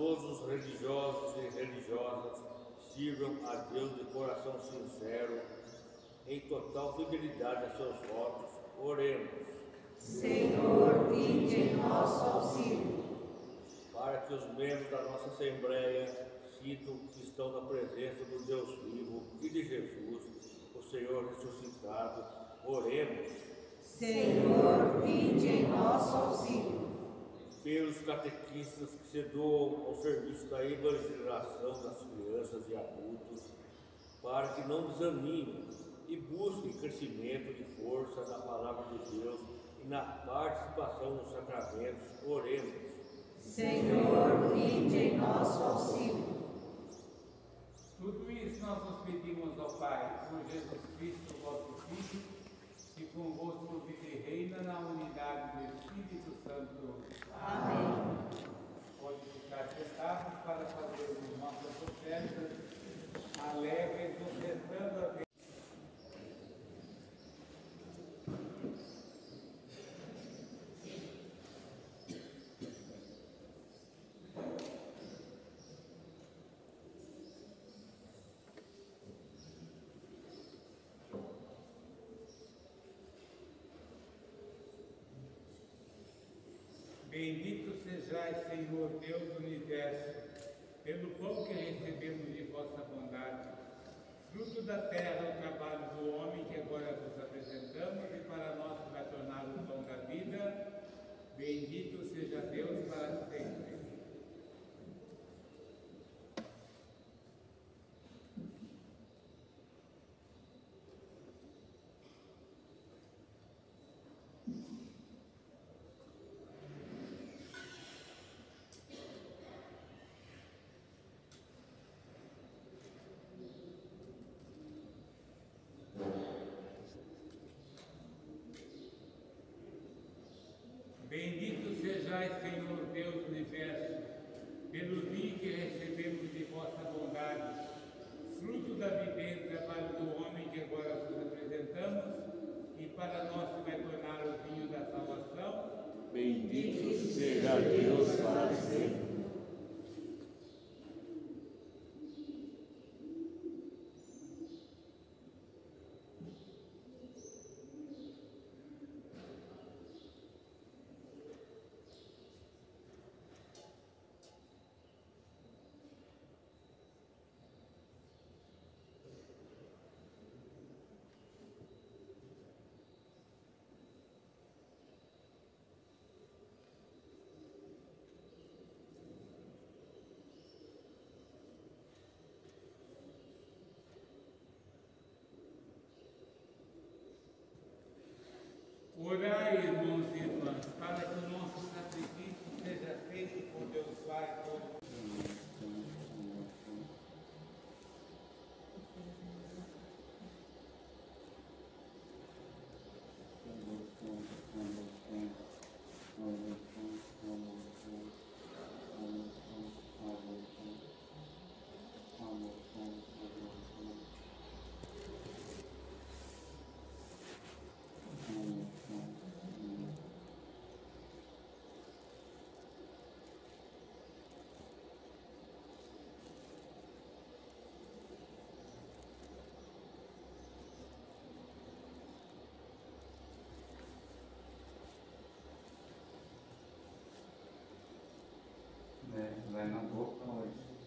os religiosos e religiosas sirvam a Deus de coração sincero, em total fidelidade a seus votos. Oremos. Senhor, vinde em nosso auxílio. Para que os membros da nossa Assembleia sintam que estão na presença do Deus vivo e de Jesus, o Senhor ressuscitado, oremos. Senhor, vinde em nosso auxílio. Pelos catequistas que se doam ao serviço da evangelização das crianças e adultos, para que não desanimem e busquem crescimento e força na palavra de Deus e na participação nos sacramentos, oremos. Senhor, vinde em nosso auxílio. Tudo isso nós nos pedimos ao Pai, por Jesus Cristo, vosso Filho, que convosco vive e reina na unidade do Espírito Santo. Bendito sejais, Senhor Deus do universo, pelo pão que recebemos de vossa bondade, fruto da terra, o trabalho do homem que agora vos apresentamos e para nós vai tornar o pão da vida. Bendito seja Deus para sempre. Bendito sejais, Senhor Deus do universo, pelo vinho que recebemos de vossa bondade, fruto da vida e trabalho do homem que agora vos apresentamos, e para nós se vai tornar o vinho da salvação. Bendito seja Deus para sempre. Orai, irmãos e irmãs, para que o nosso sacrifício seja feito por Deus Pai todo. É, na boca hoje.